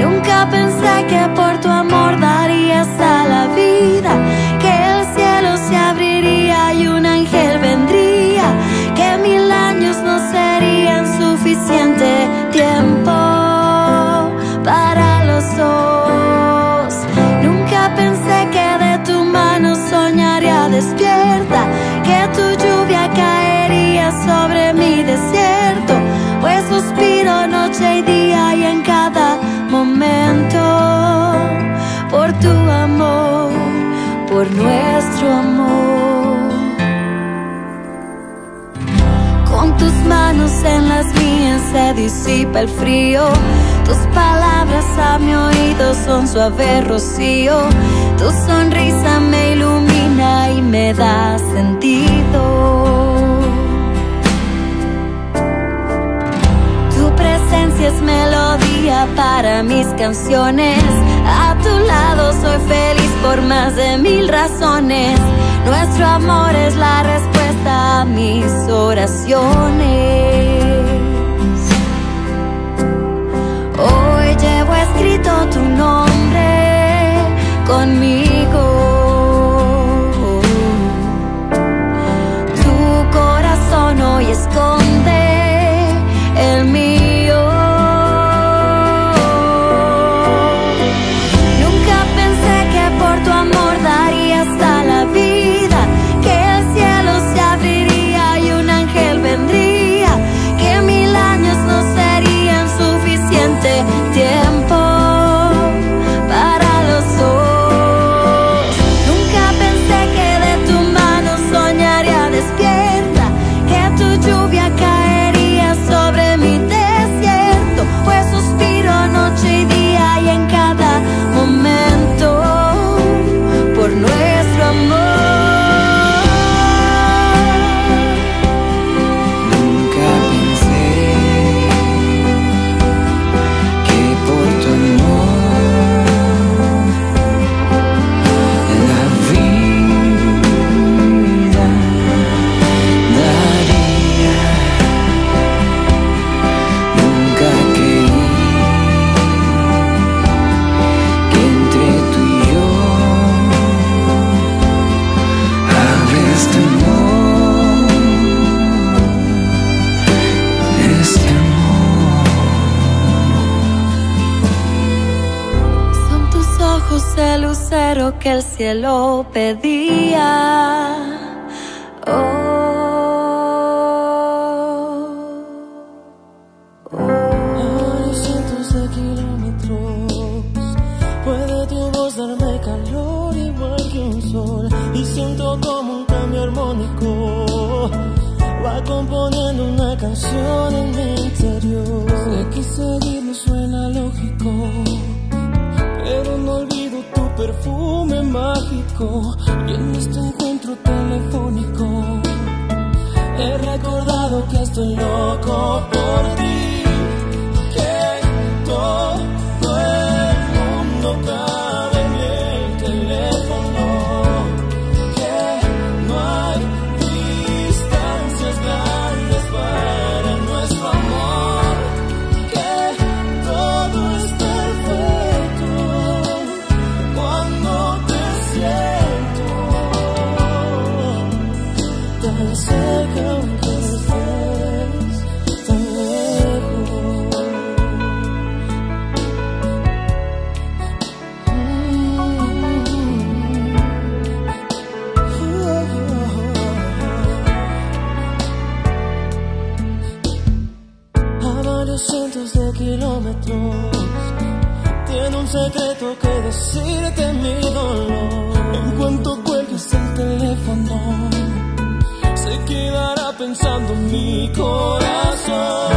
Nunca pensé que por tu amor darías a la vida, amor. Con tus manos en las mías se disipa el frío. Tus palabras a mi oído son suave rocío. Tu sonrisa me ilumina y me da sentido. Tu presencia es melodía para mis canciones. A tu lado soy feliz por más de mil razones. Nuestro amor es la respuesta a mis oraciones. Hoy llevo escrito tu nombre conmigo. El lucero que el cielo pedía. Oh. A cientos de kilómetros puede tu voz darme calor igual que un sol y siento como un cambio armónico va componiendo una canción en mi interior sé que seguirlo suena lógico y en este encuentro telefónico. He recordado que estoy loco por ti, tiene un secreto que decirte mi dolor. En cuanto cuelgues el teléfono, se quedará pensando mi corazón.